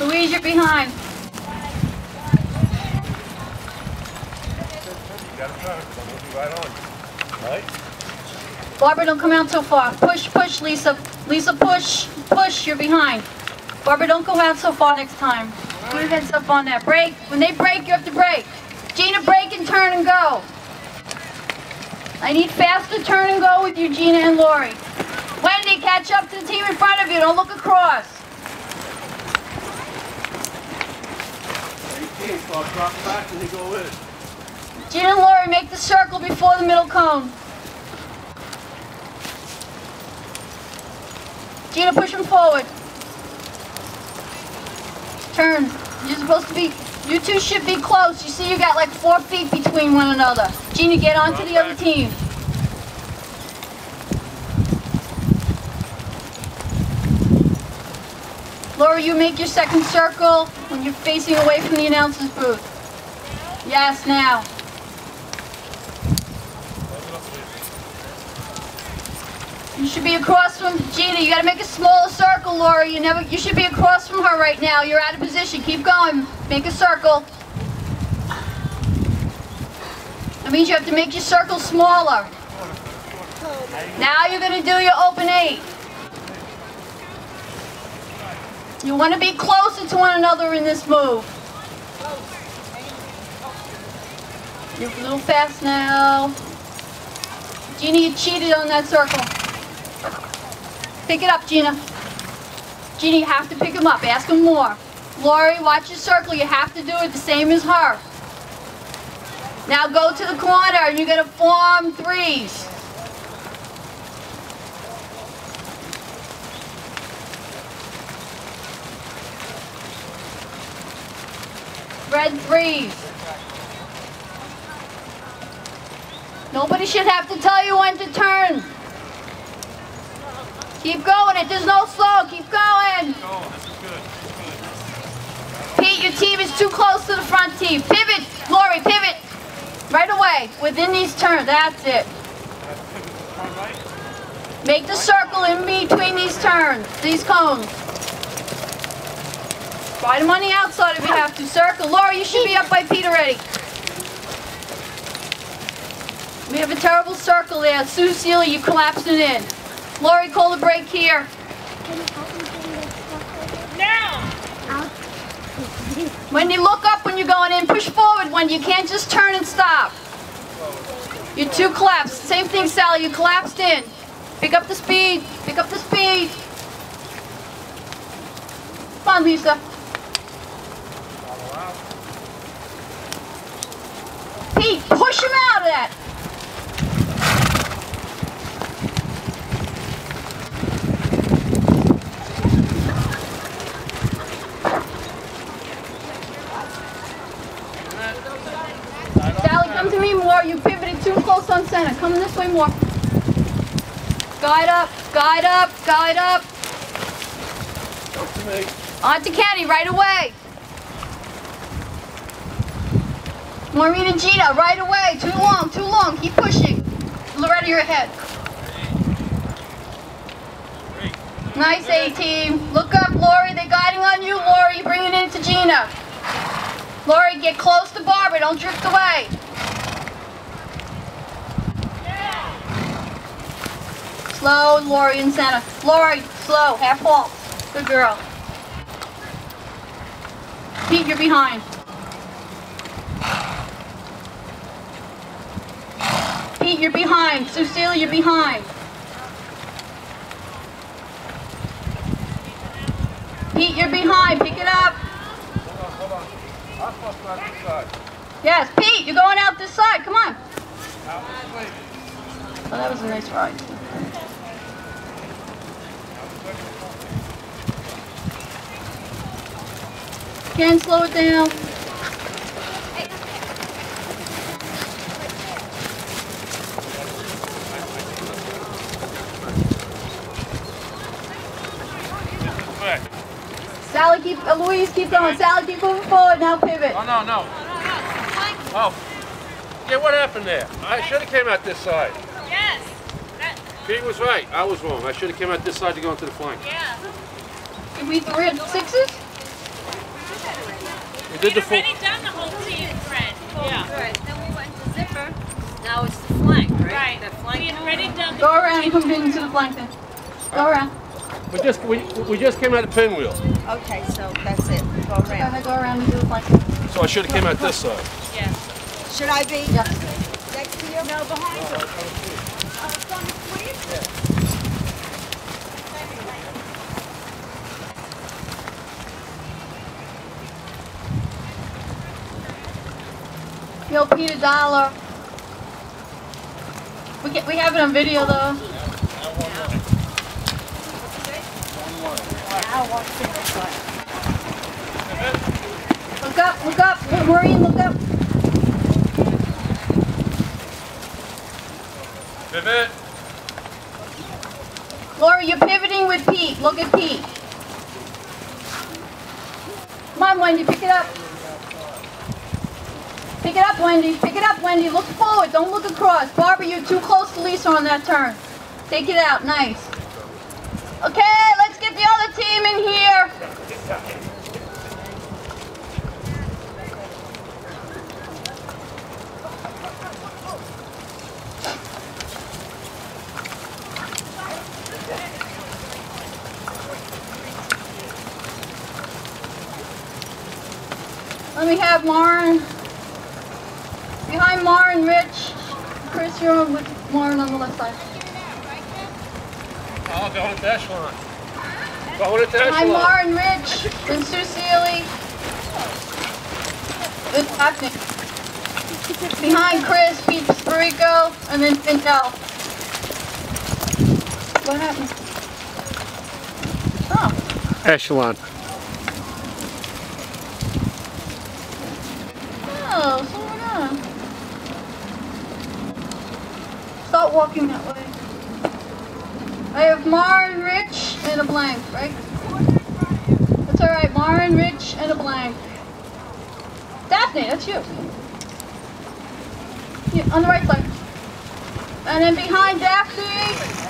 Louise, you're behind. Barbara, don't come out so far. Push, push, Lisa. Lisa, push, push. You're behind. Barbara, don't go out so far next time. Put your heads up on that. Break. When they break, you have to break. Gina, break and turn and go. I need faster turn and go with you, Gina and Lori. Wendy, catch up to the team in front of you. Don't look across. Gina and Lori, make the circle before the middle cone. Gina, push him forward. Turn. You're supposed to be, you two should be close. You see you got like four feet between one another. Gina, get onto the other team. Laura, you make your second circle when you're facing away from the announcer's booth. Yes, now. You should be across from Gina. You got to make a smaller circle, Laura. You never. You should be across from her right now. You're out of position. Keep going. Make a circle. That means you have to make your circle smaller. Now you're to do your open eight. You want to be closer to one another in this move. You're a little fast now. Gina, you cheated on that circle. Pick it up, Gina. Gina, you have to pick him up. Ask him more. Lori, watch your circle. You have to do it the same as her. Now go to the corner and you're going to form threes. Red threes. Nobody should have to tell you when to turn. Keep going. It there's no slow. Keep going. Pete, your team is too close to the front team. Pivot. Lori, pivot. Right away. Within these turns. That's it. Make the circle in between these turns. These cones. Ride them on the outside if you have to. Circle. Laura, you should be up by Pete already. We have a terrible circle there. Sue Sealy, you collapsing in. Lori, call the break here. Now! When you look up when you're going in, push forward when you can't just turn and stop. You two collapsed. Same thing, Sally. You collapsed in. Pick up the speed. Pick up the speed. Come on, Lisa. Push him out of that. Sally, come to me more. You pivoted too close on center. Come this way more. Guide up, guide up, guide up. On to Kenny, right away. Maureen and Gina, right away. Too long, too long. Keep pushing. Loretta, you're ahead. Nice A team. Look up, Lori. They're guiding on you, Lori. Bring it into Gina. Lori, get close to Barbara. Don't drift away. Slow, Lori in center. Lori, slow, half halt. Good girl. Pete, you're behind. You're behind. Cecilia, you're behind. Pete, you're behind. Pick it up. Yes, Pete, you're going out this side. Come on. Oh, that was a nice ride. Ken, slow it down. Sally, keep, uh, Louise, keep going. Sally, keep moving forward. Now pivot. Oh, no, no. Oh. Yeah, what happened there? I should have came out this side. Yes. Pete was right. I was wrong. I should have came out this side to go into the flank. yeah. Did we three have sixes? We did the We'd full. already done the whole team thread. Oh, yeah. Right, then we went to zipper. Now it's the flank, right? Right. The We flank. had already done the Go around and come into the flank then. Go around. We just we, we just came out of pinwheel, Okay, so that's it. Go Go around. ahead, go around and do the flank. so I should have came out this side. Yeah. Should I be Yeah. next to you? No, behind you. Yo, Peter Dollar. We get, we have it on video though. Look up, look up, Maureen, look up. Pivot. Laura, you're pivoting with Pete. Look at Pete. Come on, Wendy, pick it up. Pick it up, Wendy. Pick it up, Wendy. Look forward. Don't look across. Barbara, you're too close to Lisa on that turn. Take it out. Nice. Okay, let's get the other team in here. Let me have Lauren. Behind Lauren, Rich. Chris, you're on with Lauren on the left side. Oh, going to echelon. Going to Behind echelon. Lauren, Rich. and Sue Seeley. Then Daphne. Behind Chris, Pete Sparico, and then Fintel. What happened? Oh, Echelon. oh, so we're done. Start walking that way. I have Maren, Rich, and a blank, right? That's all right. Maren, Rich, and a blank. Daphne, that's you. Yeah, on the right side. And then behind Daphne.